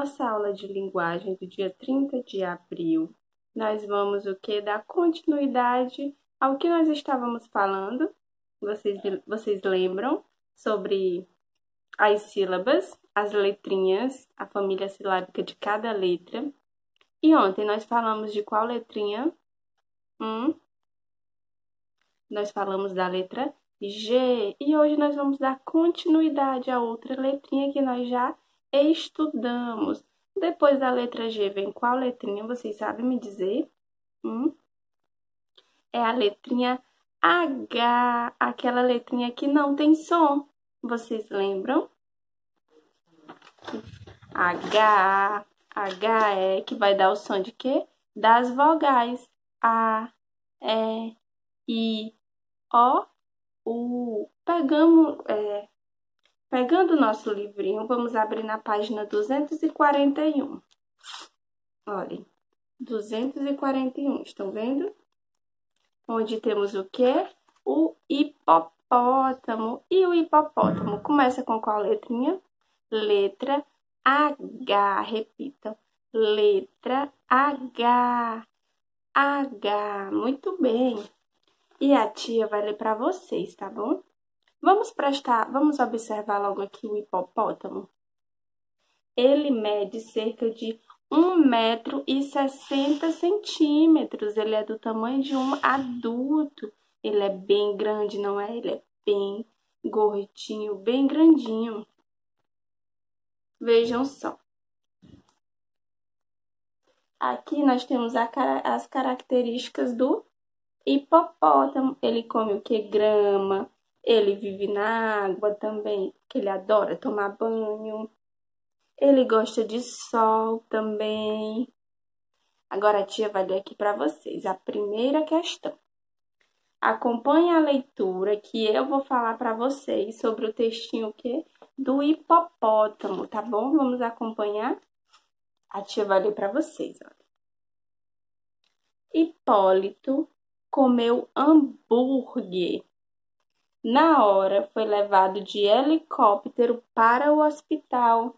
nossa aula de linguagem do dia 30 de abril, nós vamos o que? Dar continuidade ao que nós estávamos falando. Vocês, vocês lembram sobre as sílabas, as letrinhas, a família silábica de cada letra. E ontem nós falamos de qual letrinha? Hum? Nós falamos da letra G. E hoje nós vamos dar continuidade a outra letrinha que nós já estudamos. Depois da letra G vem qual letrinha? Vocês sabem me dizer? Hum? É a letrinha H, aquela letrinha que não tem som. Vocês lembram? H, H é que vai dar o som de quê? Das vogais. A, E, I, O, U. Pegamos, é, Pegando o nosso livrinho, vamos abrir na página 241. Olhem, 241, estão vendo? Onde temos o quê? O hipopótamo. E o hipopótamo começa com qual letrinha? Letra H, repitam. Letra H. H, muito bem. E a tia vai ler para vocês, tá bom? Vamos prestar, vamos observar logo aqui o hipopótamo. Ele mede cerca de 1 metro e 60 centímetros. Ele é do tamanho de um adulto. Ele é bem grande, não é? Ele é bem gordinho, bem grandinho. Vejam só. Aqui nós temos as características do hipopótamo. Ele come o que? Grama, ele vive na água também, que ele adora tomar banho. Ele gosta de sol também. Agora a tia vai ler aqui para vocês a primeira questão. Acompanhe a leitura que eu vou falar para vocês sobre o textinho que do hipopótamo, tá bom? Vamos acompanhar? A tia vai ler para vocês, olha. Hipólito comeu hambúrguer na hora, foi levado de helicóptero para o hospital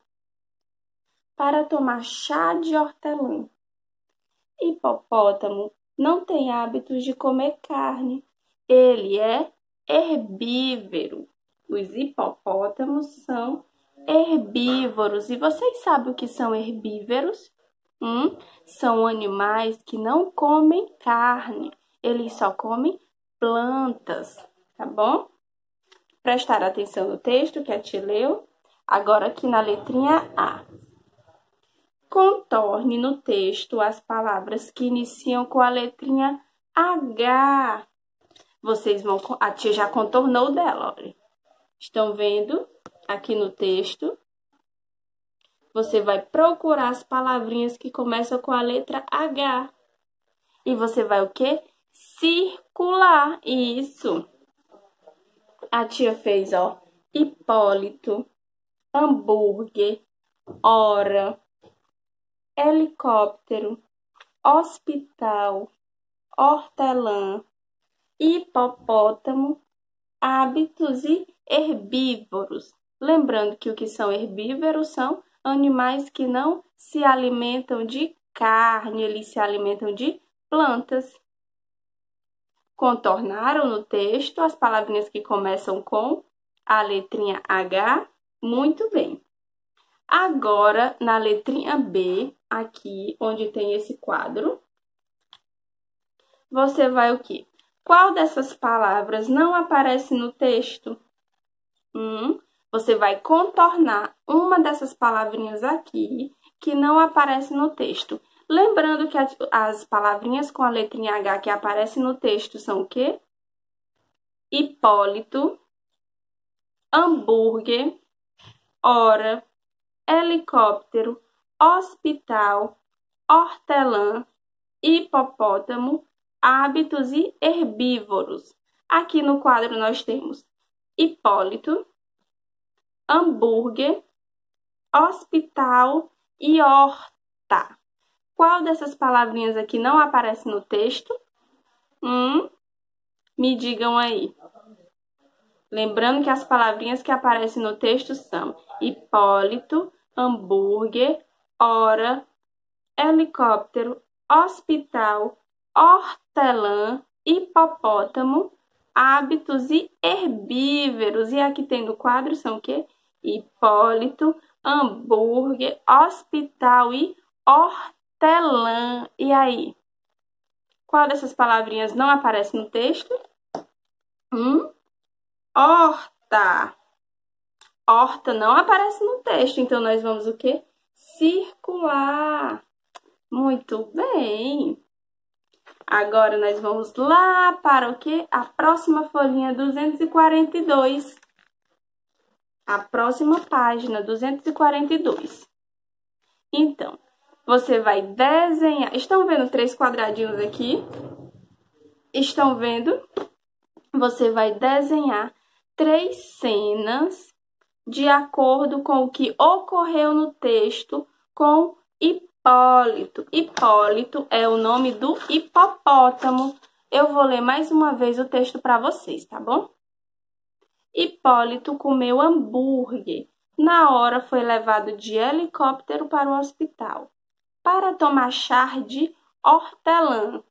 para tomar chá de hortelã. Hipopótamo não tem hábitos de comer carne. Ele é herbívoro. Os hipopótamos são herbívoros. E vocês sabem o que são herbívoros? Hum? São animais que não comem carne. Eles só comem plantas, tá bom? Prestar atenção no texto que a tia leu. Agora aqui na letrinha A. Contorne no texto as palavras que iniciam com a letrinha H. Vocês vão... A tia já contornou dela, olha. Estão vendo aqui no texto? Você vai procurar as palavrinhas que começam com a letra H. E você vai o quê? Circular. Isso a tia fez, ó, Hipólito, hambúrguer, hora, helicóptero, hospital, hortelã, hipopótamo, hábitos e herbívoros. Lembrando que o que são herbívoros são animais que não se alimentam de carne, eles se alimentam de plantas contornaram no texto as palavrinhas que começam com a letrinha H muito bem. Agora, na letrinha B, aqui onde tem esse quadro, você vai o quê? Qual dessas palavras não aparece no texto? Hum, você vai contornar uma dessas palavrinhas aqui que não aparece no texto. Lembrando que as palavrinhas com a letrinha H que aparecem no texto são o quê? Hipólito, hambúrguer, hora, helicóptero, hospital, hortelã, hipopótamo, hábitos e herbívoros. Aqui no quadro nós temos Hipólito, hambúrguer, hospital e horta. Qual dessas palavrinhas aqui não aparece no texto? Hum, me digam aí. Lembrando que as palavrinhas que aparecem no texto são Hipólito, hambúrguer, hora, helicóptero, hospital, hortelã, hipopótamo, hábitos e herbívoros. E aqui tem no quadro são o quê? Hipólito, hambúrguer, hospital e hortelã. E aí? Qual dessas palavrinhas não aparece no texto? Hum? Horta. Horta não aparece no texto, então nós vamos o quê? Circular. Muito bem. Agora nós vamos lá para o quê? A próxima folhinha 242. A próxima página 242. Então, você vai desenhar. Estão vendo três quadradinhos aqui? Estão vendo? Você vai desenhar três cenas de acordo com o que ocorreu no texto com Hipólito. Hipólito é o nome do hipopótamo. Eu vou ler mais uma vez o texto para vocês, tá bom? Hipólito comeu hambúrguer. Na hora foi levado de helicóptero para o hospital para tomar chá de hortelã.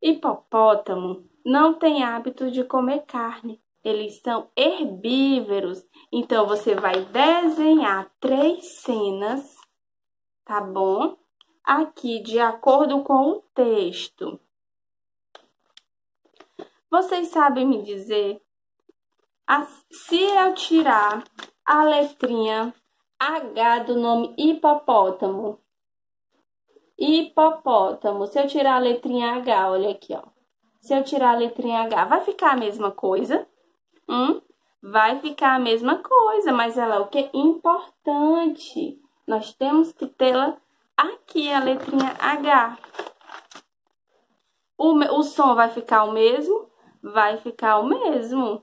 Hipopótamo não tem hábito de comer carne. Eles são herbívoros. Então, você vai desenhar três cenas, tá bom? Aqui, de acordo com o texto. Vocês sabem me dizer se eu tirar a letrinha H do nome hipopótamo, hipopótamo, se eu tirar a letrinha H, olha aqui, ó. Se eu tirar a letrinha H, vai ficar a mesma coisa? Hum? Vai ficar a mesma coisa, mas ela é o que? Importante. Nós temos que tê-la aqui, a letrinha H. O, o som vai ficar o mesmo? Vai ficar o mesmo.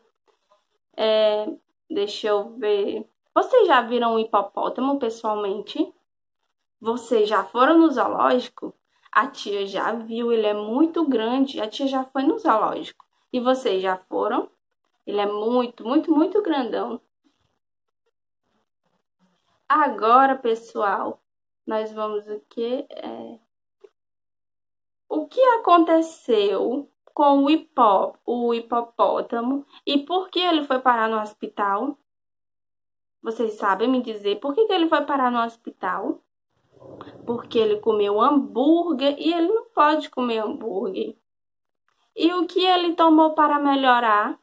É, deixa eu ver. Vocês já viram um hipopótamo pessoalmente? Vocês já foram no zoológico? A tia já viu, ele é muito grande. A tia já foi no zoológico. E vocês já foram? Ele é muito, muito, muito grandão. Agora, pessoal, nós vamos o que? É... O que aconteceu com o, hipó, o hipopótamo e por que ele foi parar no hospital? Vocês sabem me dizer por que, que ele foi parar no hospital? Porque ele comeu hambúrguer e ele não pode comer hambúrguer. E o que ele tomou para melhorar?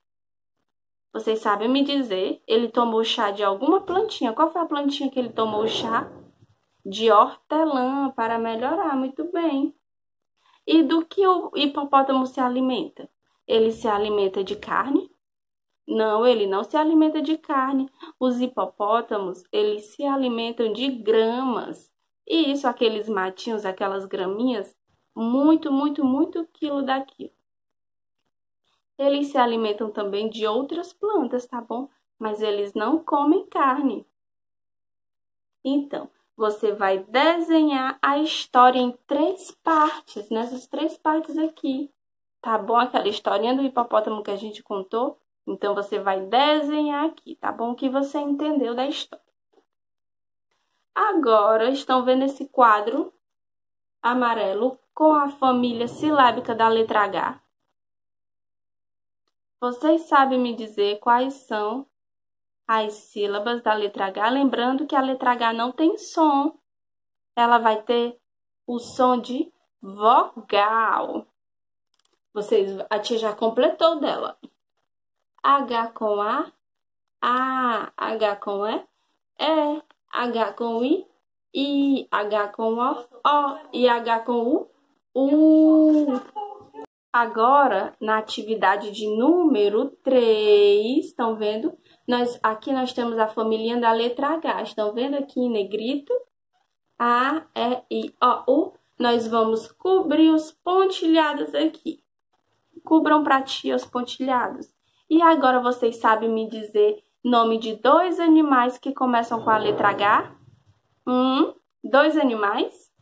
Vocês sabem me dizer? Ele tomou chá de alguma plantinha. Qual foi a plantinha que ele tomou chá? De hortelã para melhorar. Muito bem. E do que o hipopótamo se alimenta? Ele se alimenta de carne? Não, ele não se alimenta de carne. Os hipopótamos, eles se alimentam de gramas. E isso, aqueles matinhos, aquelas graminhas, muito, muito, muito quilo daquilo. Eles se alimentam também de outras plantas, tá bom? Mas eles não comem carne. Então, você vai desenhar a história em três partes, nessas três partes aqui. Tá bom? Aquela historinha do hipopótamo que a gente contou. Então, você vai desenhar aqui, tá bom? O que você entendeu da história. Agora, estão vendo esse quadro amarelo com a família silábica da letra H? Vocês sabem me dizer quais são as sílabas da letra H, lembrando que a letra H não tem som. Ela vai ter o som de vogal. Vocês, a tia já completou dela. H com A, A, H com E, E, H com I, I, H com O, O e H com U, U. Agora, na atividade de número 3, estão vendo? Nós, aqui nós temos a família da letra H. Estão vendo aqui em negrito? A, E, I, O, U. Nós vamos cobrir os pontilhados aqui. Cubram para ti os pontilhados. E agora vocês sabem me dizer nome de dois animais que começam com a letra H? Um, dois animais?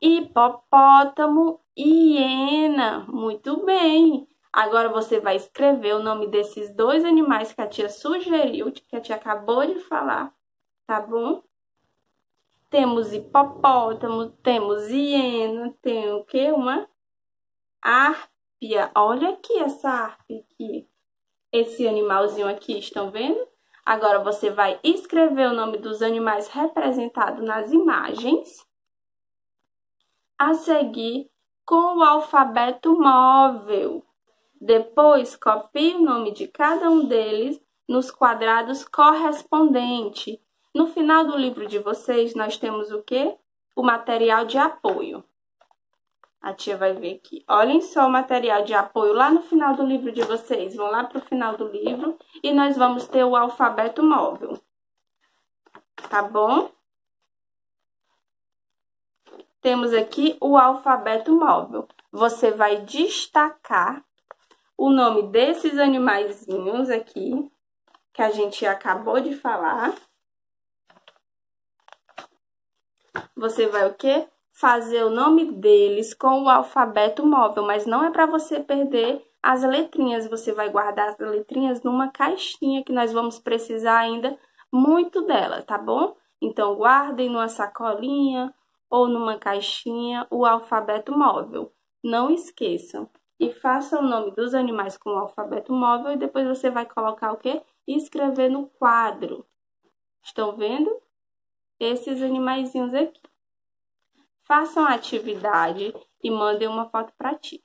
Hipopótamo hiena. Muito bem. Agora você vai escrever o nome desses dois animais que a tia sugeriu, que a tia acabou de falar, tá bom? temos hipopótamo, temos hiena, tem o que? Uma árpia. Olha aqui essa árpia aqui. Esse animalzinho aqui, estão vendo? Agora você vai escrever o nome dos animais representados nas imagens. A seguir, com o alfabeto móvel. Depois, copie o nome de cada um deles nos quadrados correspondentes no final do livro de vocês, nós temos o quê? O material de apoio. A tia vai ver aqui. Olhem só o material de apoio lá no final do livro de vocês. Vão lá para o final do livro e nós vamos ter o alfabeto móvel. Tá bom? Temos aqui o alfabeto móvel. Você vai destacar o nome desses animaizinhos aqui, que a gente acabou de falar. você vai o quê? Fazer o nome deles com o alfabeto móvel, mas não é para você perder as letrinhas, você vai guardar as letrinhas numa caixinha que nós vamos precisar ainda muito dela, tá bom? Então, guardem numa sacolinha ou numa caixinha o alfabeto móvel. Não esqueçam. E faça o nome dos animais com o alfabeto móvel e depois você vai colocar o quê? Escrever no quadro. Estão vendo? esses animaizinhos aqui. Façam a atividade e mandem uma foto para ti.